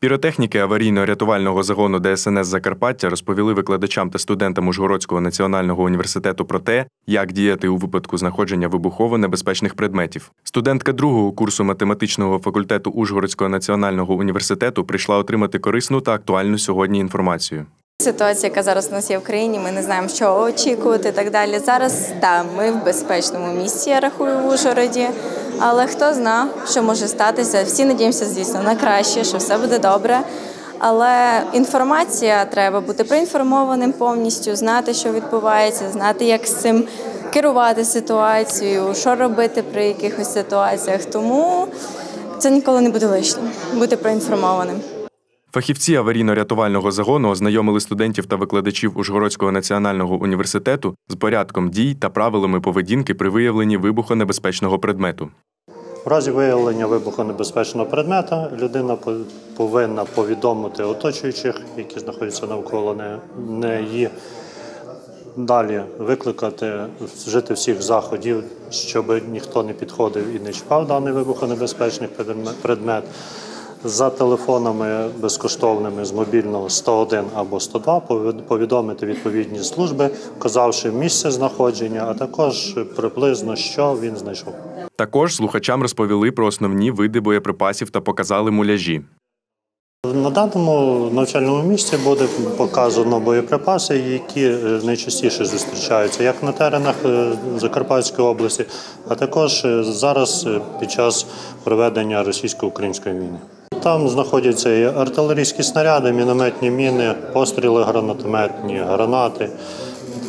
Піротехніки аварійно-рятувального загону ДСНС Закарпаття розповіли викладачам та студентам Ужгородського національного університету про те, як діяти у випадку знаходження вибухово небезпечних предметів. Студентка другого курсу математичного факультету Ужгородського національного університету прийшла отримати корисну та актуальну сьогодні інформацію. Ситуація, яка зараз у нас є в країні, ми не знаємо, що очікувати і так далі. Зараз так, ми в безпечному місці, я рахую, в Ужгороді. Але хто зна, що може статися. Всі надіємося, звісно, на краще, що все буде добре. Але інформація треба бути проінформованим повністю, знати, що відбувається, знати, як з цим керувати ситуацією, що робити при якихось ситуаціях. Тому це ніколи не буде лишнім бути проінформованим. Фахівці аварійно-рятувального загону ознайомили студентів та викладачів Ужгородського національного університету з порядком дій та правилами поведінки при виявленні вибухонебезпечного предмету. В разі виявлення вибухонебезпечного предмета людина повинна повідомити оточуючих, які знаходяться навколо неї. Далі викликати, вжити всіх заходів, щоб ніхто не підходив і не чіпав даний вибухонебезпечний предмет. За телефонами безкоштовними з мобільного 101 або 102 повід- повідомити відповідні служби, вказавши місце знаходження, а також приблизно що він знайшов. Також слухачам розповіли про основні види боєприпасів та показали муляжі. На даному навчальному місці буде показано боєприпаси, які е, найчастіше зустрічаються як на теренах е, Закарпатської області, а також е, зараз під час проведення російсько-української війни. Там знаходяться і артилерійські снаряди, мінометні міни, постріли гранатометні, гранати,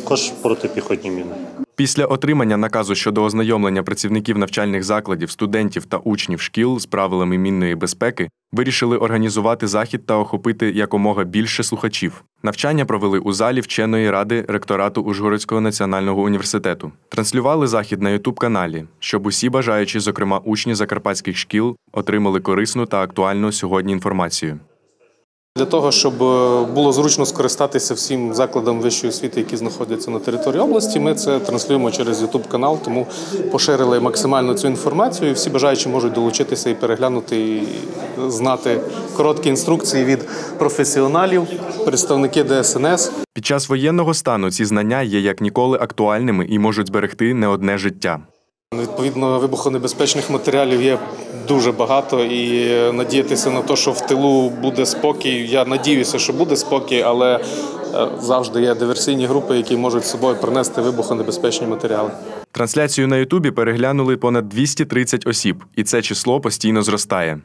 також протипіхотні міни. Після отримання наказу щодо ознайомлення працівників навчальних закладів, студентів та учнів шкіл з правилами мінної безпеки вирішили організувати захід та охопити якомога більше слухачів. Навчання провели у залі вченої ради ректорату Ужгородського національного університету. Транслювали захід на ютуб каналі, щоб усі бажаючі, зокрема учні закарпатських шкіл, отримали корисну та актуальну сьогодні інформацію. Для того, щоб е, було зручно скористатися всім закладам вищої освіти, які знаходяться на території області, ми це транслюємо через youtube канал, тому поширили максимально цю інформацію. і Всі бажаючі можуть долучитися і переглянути і знати короткі інструкції від професіоналів, представники ДСНС. Під час воєнного стану ці знання є як ніколи актуальними і можуть зберегти не одне життя. Відповідно, вибухонебезпечних матеріалів є дуже багато, і е, надіятися на те, що в тилу буде спокій. Я надіюся, що буде спокій, але е, завжди є диверсійні групи, які можуть з собою принести вибухонебезпечні матеріали. Трансляцію на Ютубі переглянули понад 230 осіб, і це число постійно зростає.